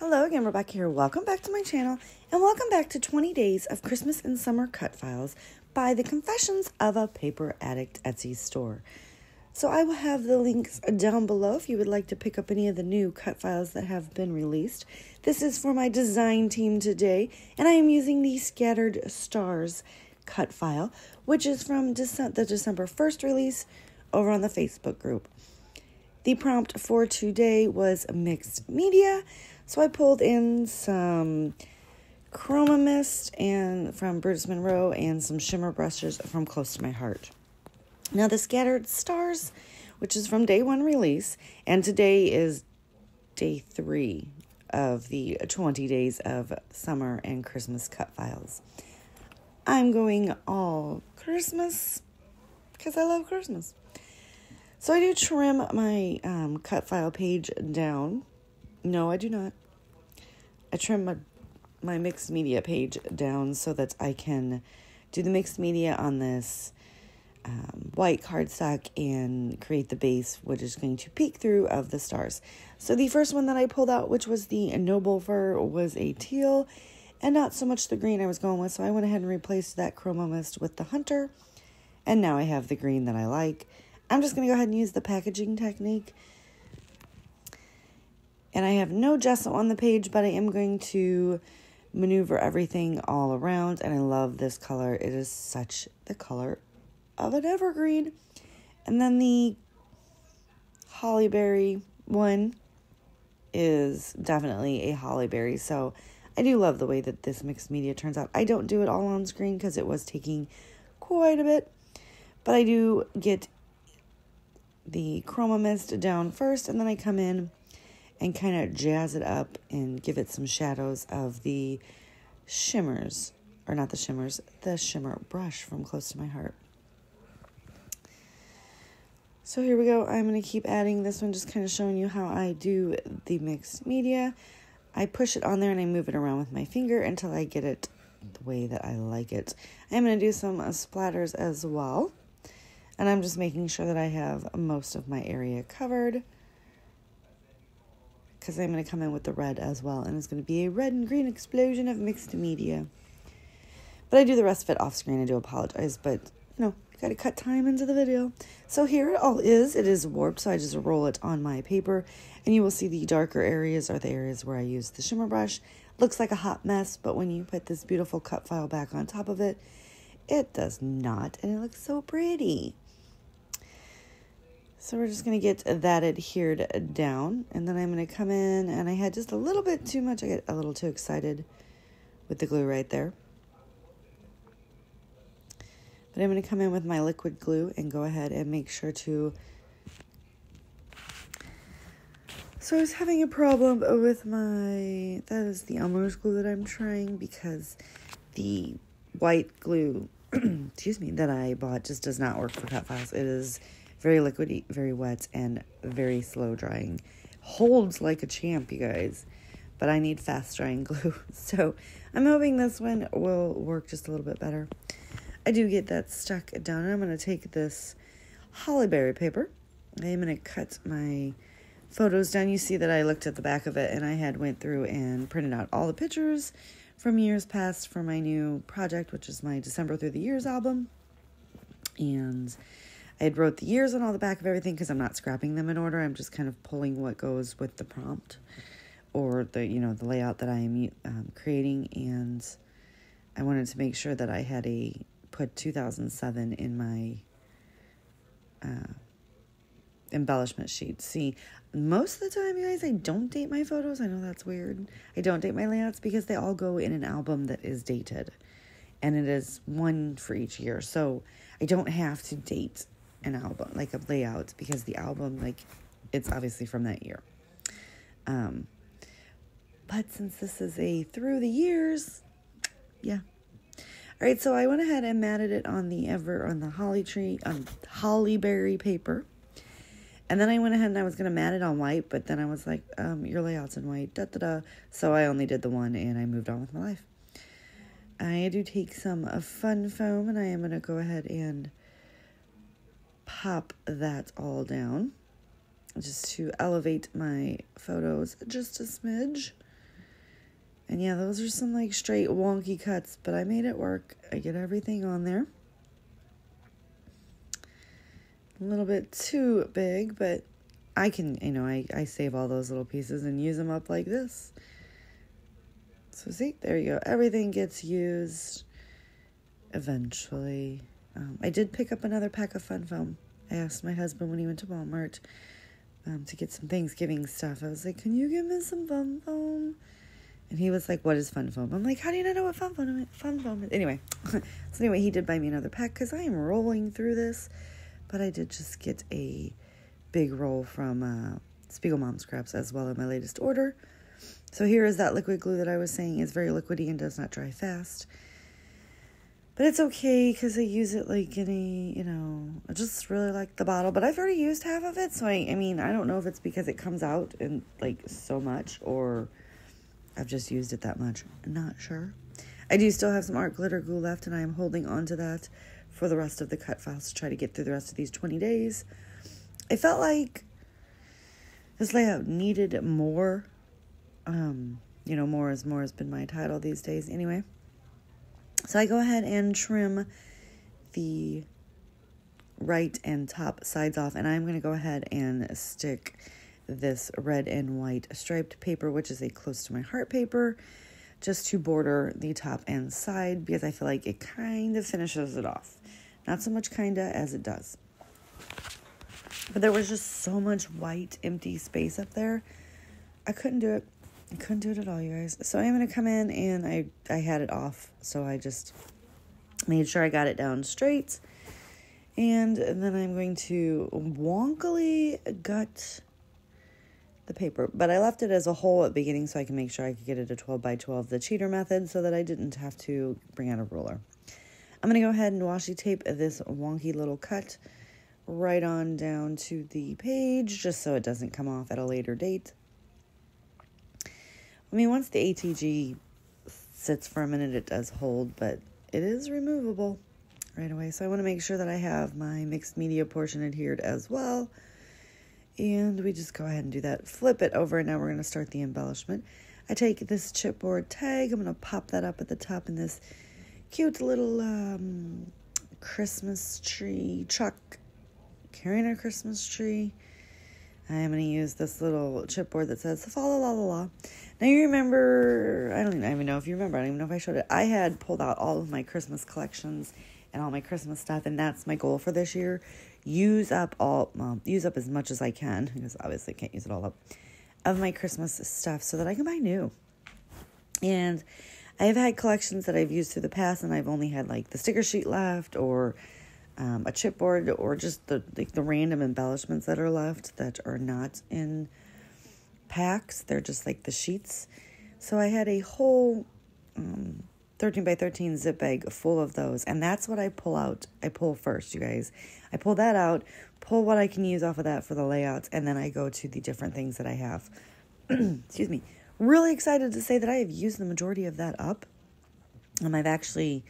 Hello again, back here. Welcome back to my channel and welcome back to 20 Days of Christmas and Summer Cut Files by the Confessions of a Paper Addict Etsy store. So I will have the links down below if you would like to pick up any of the new cut files that have been released. This is for my design team today and I am using the Scattered Stars cut file, which is from Dece- the December 1st release over on the Facebook group. The prompt for today was mixed media, so I pulled in some Chroma Mist and from Brutus Monroe and some shimmer brushes from Close to My Heart. Now the Scattered Stars, which is from day one release, and today is day three of the 20 days of summer and Christmas cut files. I'm going all Christmas because I love Christmas. So I do trim my um, cut file page down. No, I do not. I trim my, my mixed media page down so that I can do the mixed media on this um, white cardstock and create the base, which is going to peek through of the stars. So the first one that I pulled out, which was the Noble Fir, was a teal and not so much the green I was going with. So I went ahead and replaced that Chroma Mist with the Hunter. And now I have the green that I like. I'm just going to go ahead and use the packaging technique. And I have no gesso on the page, but I am going to maneuver everything all around. And I love this color. It is such the color of an evergreen. And then the hollyberry one is definitely a hollyberry. So I do love the way that this mixed media turns out. I don't do it all on screen because it was taking quite a bit. But I do get the chroma mist down first and then I come in and kind of jazz it up and give it some shadows of the shimmers or not the shimmers the shimmer brush from close to my heart. So here we go. I'm going to keep adding this one just kind of showing you how i do the mixed media. I push it on there and i move it around with my finger until i get it the way that i like it. I'm going to do some uh, splatters as well and I'm just making sure that I have most of my area covered because I'm going to come in with the red as well. And it's going to be a red and green explosion of mixed media. But I do the rest of it off screen. I do apologize, but you know, got to cut time into the video. So here it all is. It is warped, so I just roll it on my paper. And you will see the darker areas are the areas where I use the shimmer brush. Looks like a hot mess, but when you put this beautiful cut file back on top of it, it does not. And it looks so pretty. So we're just going to get that adhered down. And then I'm going to come in and I had just a little bit too much. I get a little too excited with the glue right there. But I'm going to come in with my liquid glue and go ahead and make sure to... So I was having a problem with my... That is the Elmer's glue that I'm trying because the white glue, excuse me, that I bought just does not work for cut files. It is very liquidy, very wet, and very slow drying. Holds like a champ, you guys. But I need fast drying glue. So I'm hoping this one will work just a little bit better. I do get that stuck down. I'm going to take this hollyberry paper. I am going to cut my photos down. You see that I looked at the back of it and I had went through and printed out all the pictures from years past for my new project, which is my December through the years album. And I had wrote the years on all the back of everything because I'm not scrapping them in order. I'm just kind of pulling what goes with the prompt or the you know the layout that I am um, creating, and I wanted to make sure that I had a put 2007 in my uh, embellishment sheet. See, most of the time, you guys, I don't date my photos. I know that's weird. I don't date my layouts because they all go in an album that is dated, and it is one for each year. So I don't have to date an album, like a layout, because the album, like, it's obviously from that year. Um, but since this is a through the years, yeah. All right, so I went ahead and matted it on the ever on the holly tree on hollyberry paper. And then I went ahead and I was gonna mat it on white, but then I was like, um, your layout's in white, da da da. So I only did the one and I moved on with my life. I do take some of fun foam and I am gonna go ahead and pop that all down just to elevate my photos just a smidge. And yeah, those are some like straight wonky cuts, but I made it work. I get everything on there. A little bit too big, but I can, you know, I, I save all those little pieces and use them up like this. So see, there you go. Everything gets used eventually. Um, I did pick up another pack of fun foam. I asked my husband when he went to Walmart um, to get some Thanksgiving stuff. I was like, "Can you give me some fun foam?" And he was like, "What is fun foam?" I'm like, "How do you not know what fun foam is?" Fun foam is anyway. so anyway, he did buy me another pack because I am rolling through this, but I did just get a big roll from uh, Spiegel Mom Scraps as well in my latest order. So here is that liquid glue that I was saying is very liquidy and does not dry fast. But it's okay because I use it like any, you know, I just really like the bottle. But I've already used half of it. So I, I mean, I don't know if it's because it comes out in like so much or I've just used it that much. I'm not sure. I do still have some art glitter glue left and I am holding on to that for the rest of the cut files to try to get through the rest of these 20 days. I felt like this layout needed more. Um, you know, more is more has been my title these days anyway. So I go ahead and trim the right and top sides off, and I'm going to go ahead and stick this red and white striped paper, which is a close to my heart paper, just to border the top and side because I feel like it kind of finishes it off. Not so much kinda as it does. But there was just so much white empty space up there. I couldn't do it. I couldn't do it at all, you guys. So I'm gonna come in and I I had it off, so I just made sure I got it down straight. And then I'm going to wonkily gut the paper, but I left it as a whole at the beginning so I can make sure I could get it a 12 by 12, the cheater method, so that I didn't have to bring out a ruler. I'm going to go ahead and washi tape this wonky little cut right on down to the page just so it doesn't come off at a later date. I mean, once the ATG sits for a minute, it does hold, but it is removable right away. So I want to make sure that I have my mixed media portion adhered as well. And we just go ahead and do that. Flip it over, and now we're going to start the embellishment. I take this chipboard tag, I'm going to pop that up at the top in this cute little um, Christmas tree truck carrying a Christmas tree. I am going to use this little chipboard that says fa la la la la. Now you remember, I don't even know if you remember, I don't even know if I showed it. I had pulled out all of my Christmas collections and all my Christmas stuff, and that's my goal for this year. Use up all, well, use up as much as I can, because obviously I can't use it all up, of my Christmas stuff so that I can buy new. And I've had collections that I've used through the past, and I've only had like the sticker sheet left, or um, a chipboard, or just the like the random embellishments that are left that are not in packs. They're just like the sheets. So I had a whole um, 13 by 13 zip bag full of those. And that's what I pull out. I pull first, you guys. I pull that out, pull what I can use off of that for the layouts, and then I go to the different things that I have. Excuse me. Really excited to say that I have used the majority of that up. Um, I've actually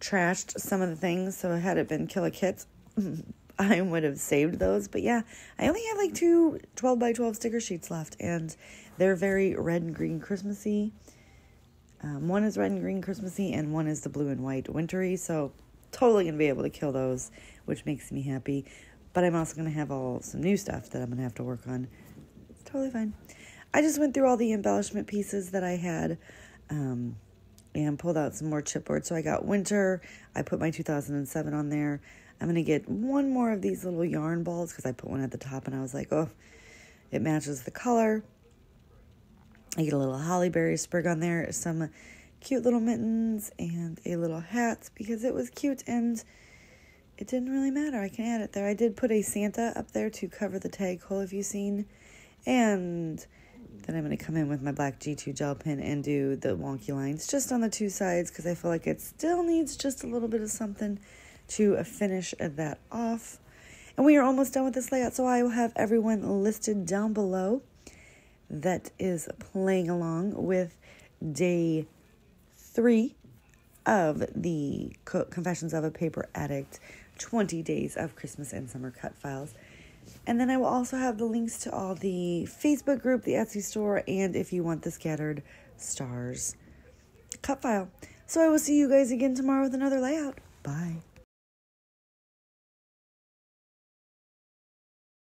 trashed some of the things. So had it been Kill a Kit, I would have saved those. But yeah, I only have like two 12 by 12 sticker sheets left, and they're very red and green Christmassy. Um, one is red and green Christmassy, and one is the blue and white wintry. So totally gonna be able to kill those, which makes me happy. But I'm also gonna have all some new stuff that I'm gonna have to work on. It's totally fine. I just went through all the embellishment pieces that I had. Um, and pulled out some more chipboard. So I got winter. I put my 2007 on there. I'm going to get one more of these little yarn balls because I put one at the top and I was like, oh, it matches the color. I get a little holly berry sprig on there, some cute little mittens, and a little hat because it was cute and it didn't really matter. I can add it there. I did put a Santa up there to cover the tag hole, if you've seen. And then I'm going to come in with my black G2 gel pen and do the wonky lines just on the two sides because I feel like it still needs just a little bit of something to finish that off. And we are almost done with this layout, so I will have everyone listed down below that is playing along with day three of the Confessions of a Paper Addict 20 Days of Christmas and Summer Cut Files. And then I will also have the links to all the Facebook group, the Etsy store, and if you want the scattered stars cut file. So I will see you guys again tomorrow with another layout. Bye.